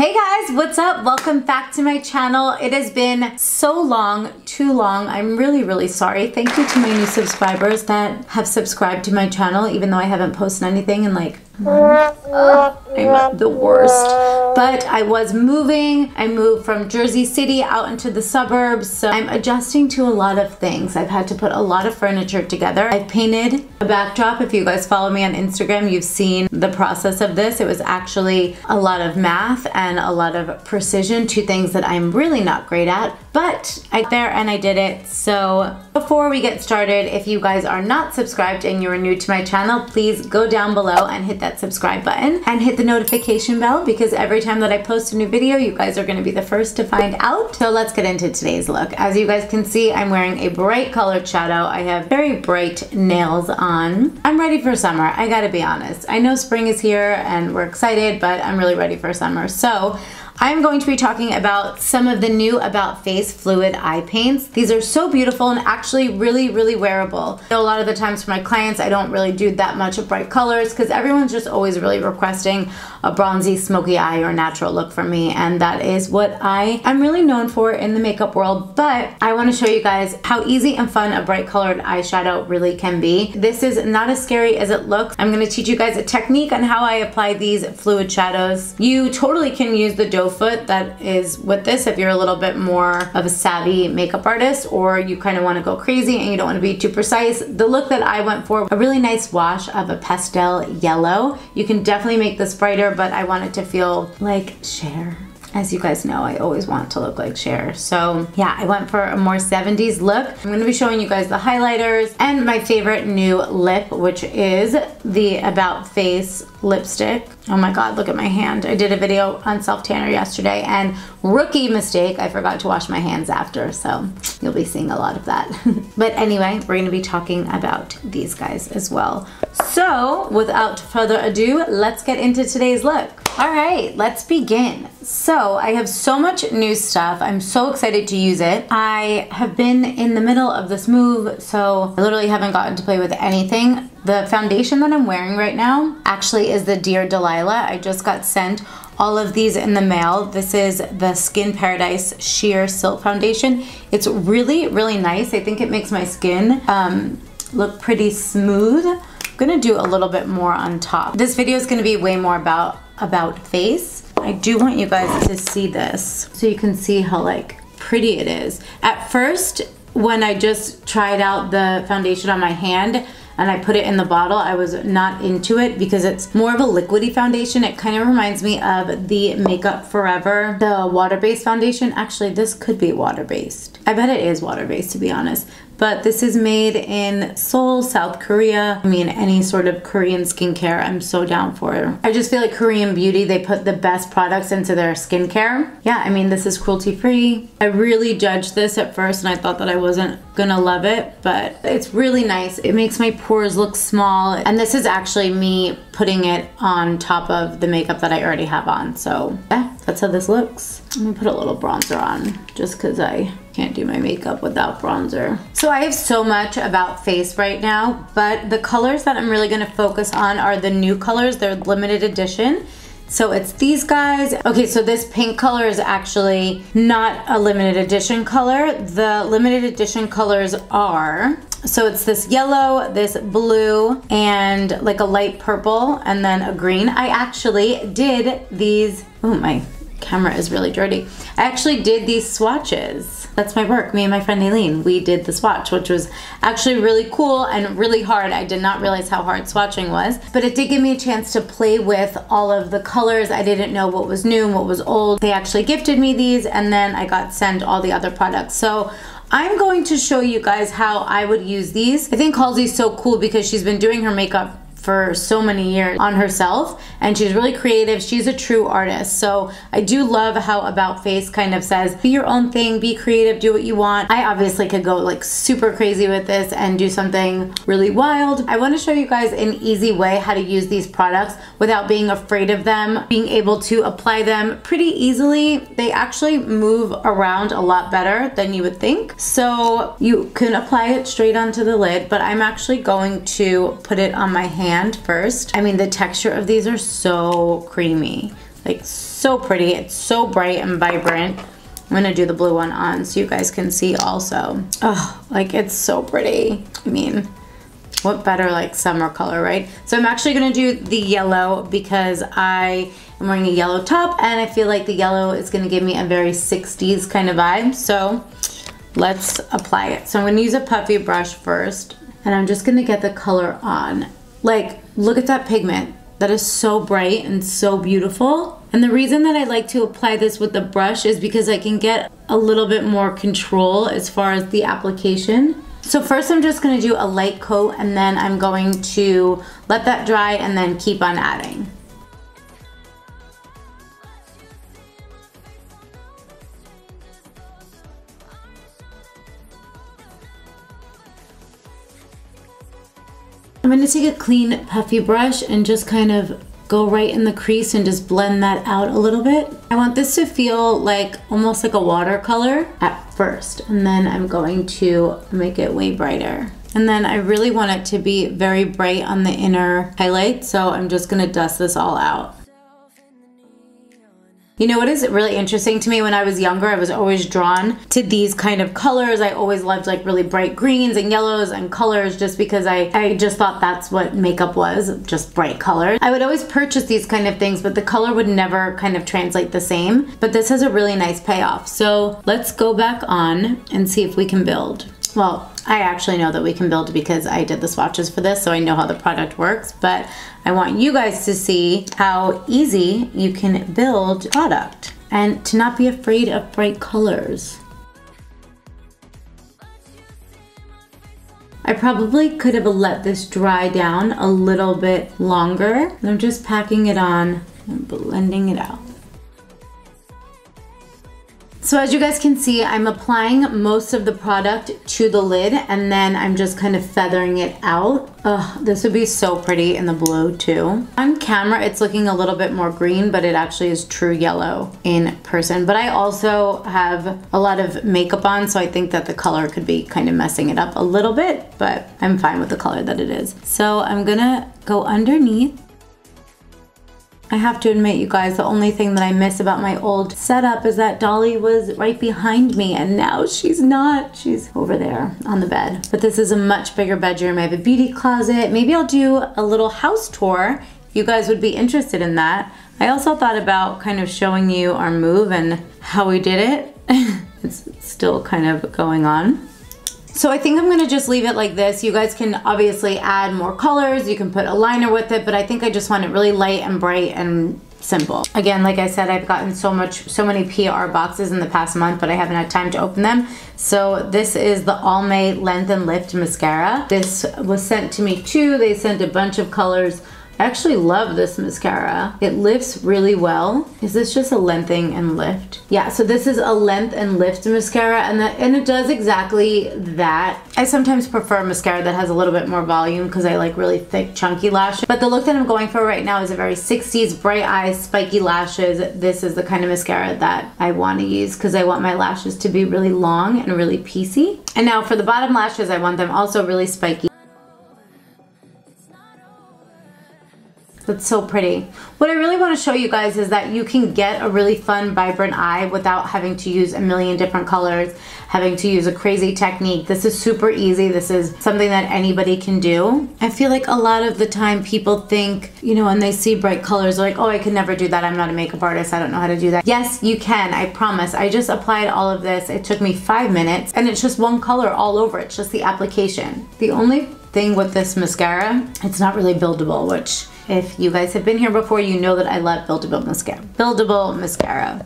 Hey guys, what's up? Welcome back to my channel. It has been so long, too long. I'm really, really sorry. Thank you to my new subscribers that have subscribed to my channel, even though I haven't posted anything in like I'm the worst. But I was moving. I moved from Jersey City out into the suburbs. So I'm adjusting to a lot of things. I've had to put a lot of furniture together. I've painted a backdrop. If you guys follow me on Instagram, you've seen the process of this. It was actually a lot of math and a lot of precision, two things that I'm really not great at. But I there and I did it. So before we get started, if you guys are not subscribed and you're new to my channel, please go down below and hit that subscribe button and hit the notification bell because every time that I post a new video, you guys are gonna be the first to find out. So let's get into today's look. As you guys can see, I'm wearing a bright colored shadow. I have very bright nails on. I'm ready for summer, I gotta be honest. I know spring is here and we're excited, but I'm really ready for summer. So I'm going to be talking about some of the new About Face Fluid Eye Paints. These are so beautiful and actually really, really wearable. a lot of the times for my clients, I don't really do that much of bright colors because everyone's just always really requesting a bronzy, smoky eye or natural look from me. And that is what I am really known for in the makeup world. But I wanna show you guys how easy and fun a bright colored eyeshadow really can be. This is not as scary as it looks. I'm gonna teach you guys a technique on how I apply these fluid shadows. You totally can use the doe foot that is with this if you're a little bit more of a savvy makeup artist or you kind of want to go crazy and you don't want to be too precise. The look that I went for, a really nice wash of a pastel yellow. You can definitely make this brighter, but I want it to feel like Cher as you guys know, I always want to look like Cher. So yeah, I went for a more 70s look. I'm gonna be showing you guys the highlighters and my favorite new lip, which is the About Face lipstick. Oh my God, look at my hand. I did a video on self-tanner yesterday and rookie mistake, I forgot to wash my hands after. So you'll be seeing a lot of that. but anyway, we're gonna be talking about these guys as well. So without further ado, let's get into today's look. All right, let's begin. So I have so much new stuff. I'm so excited to use it. I have been in the middle of this move, so I literally haven't gotten to play with anything. The foundation that I'm wearing right now actually is the Dear Dahlia. I just got sent all of these in the mail. This is the Skin Paradise Sheer Silk Foundation. It's really, really nice. I think it makes my skin um, look pretty smooth. I'm gonna do a little bit more on top. This video is gonna be way more about about face. I do want you guys to see this so you can see how like pretty it is. At first, when I just tried out the foundation on my hand, and I put it in the bottle, I was not into it because it's more of a liquidy foundation. It kind of reminds me of the Makeup Forever, the water-based foundation. Actually, this could be water-based. I bet it is water-based to be honest but this is made in Seoul, South Korea. I mean, any sort of Korean skincare, I'm so down for. It. I just feel like Korean beauty, they put the best products into their skincare. Yeah, I mean, this is cruelty free. I really judged this at first and I thought that I wasn't gonna love it, but it's really nice. It makes my pores look small. And this is actually me putting it on top of the makeup that I already have on. So yeah, that's how this looks. Let me put a little bronzer on just cause I can't do my makeup without bronzer. So I have so much about face right now, but the colors that I'm really gonna focus on are the new colors. They're limited edition. So it's these guys. Okay, so this pink color is actually not a limited edition color. The limited edition colors are so it's this yellow, this blue, and like a light purple, and then a green. I actually did these, oh my camera is really dirty. I actually did these swatches. That's my work. Me and my friend Aileen, we did the swatch, which was actually really cool and really hard. I did not realize how hard swatching was, but it did give me a chance to play with all of the colors. I didn't know what was new and what was old. They actually gifted me these and then I got sent all the other products. So I'm going to show you guys how I would use these. I think Halsey's so cool because she's been doing her makeup for so many years on herself and she's really creative. She's a true artist. So I do love how About Face kind of says, be your own thing, be creative, do what you want. I obviously could go like super crazy with this and do something really wild. I wanna show you guys an easy way how to use these products without being afraid of them, being able to apply them pretty easily. They actually move around a lot better than you would think. So you can apply it straight onto the lid, but I'm actually going to put it on my hand hand first. I mean, the texture of these are so creamy. Like so pretty. It's so bright and vibrant. I'm gonna do the blue one on so you guys can see also. Oh, like it's so pretty. I mean, what better like summer color, right? So I'm actually gonna do the yellow because I am wearing a yellow top and I feel like the yellow is gonna give me a very 60s kind of vibe. So let's apply it. So I'm gonna use a puffy brush first and I'm just gonna get the color on. Like, look at that pigment. That is so bright and so beautiful. And the reason that I like to apply this with the brush is because I can get a little bit more control as far as the application. So first I'm just gonna do a light coat and then I'm going to let that dry and then keep on adding. I'm gonna take a clean puffy brush and just kind of go right in the crease and just blend that out a little bit. I want this to feel like almost like a watercolor at first and then I'm going to make it way brighter. And then I really want it to be very bright on the inner highlight so I'm just gonna dust this all out. You know what is really interesting to me when I was younger, I was always drawn to these kind of colors. I always loved like really bright greens and yellows and colors just because I, I just thought that's what makeup was, just bright colors. I would always purchase these kind of things, but the color would never kind of translate the same. But this has a really nice payoff. So let's go back on and see if we can build. Well, I actually know that we can build because I did the swatches for this, so I know how the product works, but I want you guys to see how easy you can build product and to not be afraid of bright colors. I probably could have let this dry down a little bit longer. I'm just packing it on and blending it out. So as you guys can see, I'm applying most of the product to the lid and then I'm just kind of feathering it out. Oh, this would be so pretty in the blue too. On camera, it's looking a little bit more green, but it actually is true yellow in person. But I also have a lot of makeup on, so I think that the color could be kind of messing it up a little bit, but I'm fine with the color that it is. So I'm gonna go underneath I have to admit, you guys, the only thing that I miss about my old setup is that Dolly was right behind me and now she's not. She's over there on the bed. But this is a much bigger bedroom. I have a beauty closet. Maybe I'll do a little house tour. You guys would be interested in that. I also thought about kind of showing you our move and how we did it. it's still kind of going on. So I think I'm gonna just leave it like this. You guys can obviously add more colors. You can put a liner with it, but I think I just want it really light and bright and simple. Again, like I said, I've gotten so much, so many PR boxes in the past month, but I haven't had time to open them. So this is the Almay Length and Lift Mascara. This was sent to me too. They sent a bunch of colors I actually love this mascara. It lifts really well. Is this just a lengthening and lift? Yeah, so this is a length and lift mascara and, that, and it does exactly that. I sometimes prefer mascara that has a little bit more volume because I like really thick chunky lashes. But the look that I'm going for right now is a very 60s bright eyes, spiky lashes. This is the kind of mascara that I want to use because I want my lashes to be really long and really piecey. And now for the bottom lashes, I want them also really spiky. That's so pretty. What I really want to show you guys is that you can get a really fun, vibrant eye without having to use a million different colors, having to use a crazy technique. This is super easy. This is something that anybody can do. I feel like a lot of the time people think, you know, when they see bright colors, like, oh, I could never do that. I'm not a makeup artist. I don't know how to do that. Yes, you can. I promise. I just applied all of this. It took me five minutes and it's just one color all over. It's just the application. The only thing with this mascara, it's not really buildable, which if you guys have been here before, you know that I love Buildable Mascara. Buildable Mascara.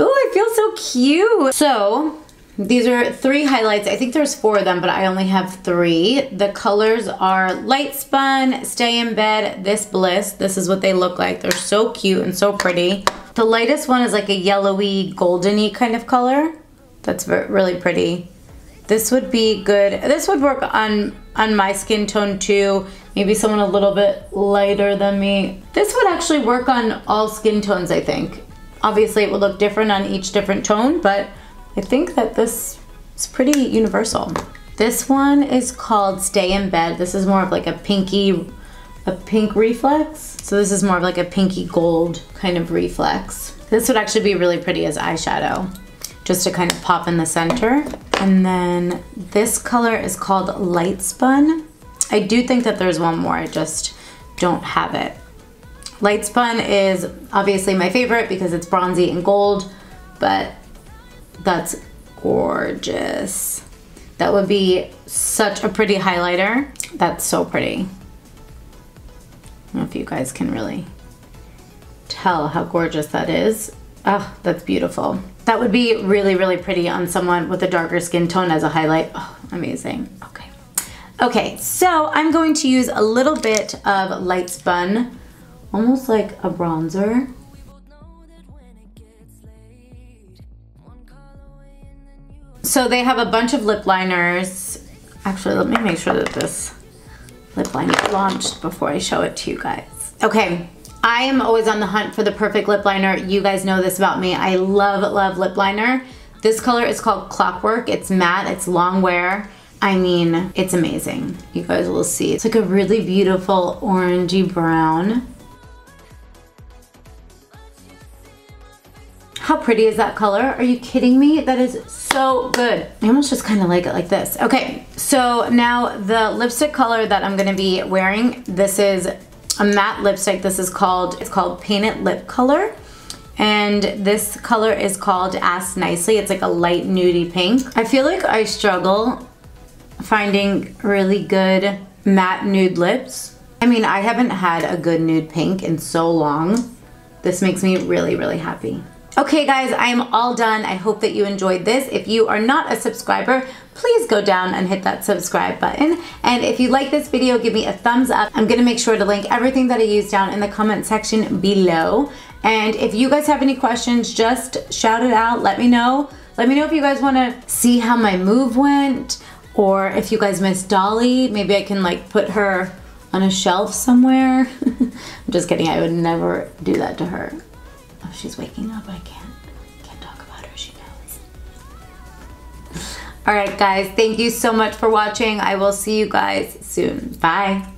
Oh, I feel so cute. So, these are three highlights. I think there's four of them, but I only have three. The colors are Light Spun, Stay in Bed, This Bliss. This is what they look like. They're so cute and so pretty. The lightest one is like a yellowy, goldeny kind of color. That's really pretty. This would be good. This would work on, on my skin tone too. Maybe someone a little bit lighter than me. This would actually work on all skin tones, I think. Obviously it would look different on each different tone, but I think that this is pretty universal. This one is called Stay in Bed. This is more of like a pinky a pink reflex. So this is more of like a pinky gold kind of reflex. This would actually be really pretty as eyeshadow, just to kind of pop in the center. And then this color is called Light Spun. I do think that there's one more, I just don't have it. Light Spun is obviously my favorite because it's bronzy and gold, but that's gorgeous. That would be such a pretty highlighter. That's so pretty. I don't know if you guys can really tell how gorgeous that is. Oh, that's beautiful. That would be really, really pretty on someone with a darker skin tone as a highlight. Oh, amazing. Okay. Okay, so I'm going to use a little bit of Light Spun, almost like a bronzer. So they have a bunch of lip liners. Actually, let me make sure that this lip liner launched before I show it to you guys. Okay, I am always on the hunt for the perfect lip liner. You guys know this about me. I love, love lip liner. This color is called Clockwork. It's matte, it's long wear. I mean, it's amazing. You guys will see. It's like a really beautiful orangey brown. How pretty is that color? Are you kidding me? That is so good. I almost just kind of like it like this. Okay, so now the lipstick color that I'm gonna be wearing, this is a matte lipstick. This is called, it's called Paint-It Lip Color. And this color is called Ask Nicely. It's like a light nudie pink. I feel like I struggle finding really good matte nude lips. I mean, I haven't had a good nude pink in so long. This makes me really, really happy. Okay guys, I am all done. I hope that you enjoyed this. If you are not a subscriber, please go down and hit that subscribe button. And if you like this video, give me a thumbs up. I'm gonna make sure to link everything that I use down in the comment section below. And if you guys have any questions, just shout it out, let me know. Let me know if you guys wanna see how my move went, or if you guys miss Dolly, maybe I can like put her on a shelf somewhere. I'm just kidding, I would never do that to her. Oh, she's waking up. I can't can't talk about her. She knows. All right, guys. Thank you so much for watching. I will see you guys soon. Bye.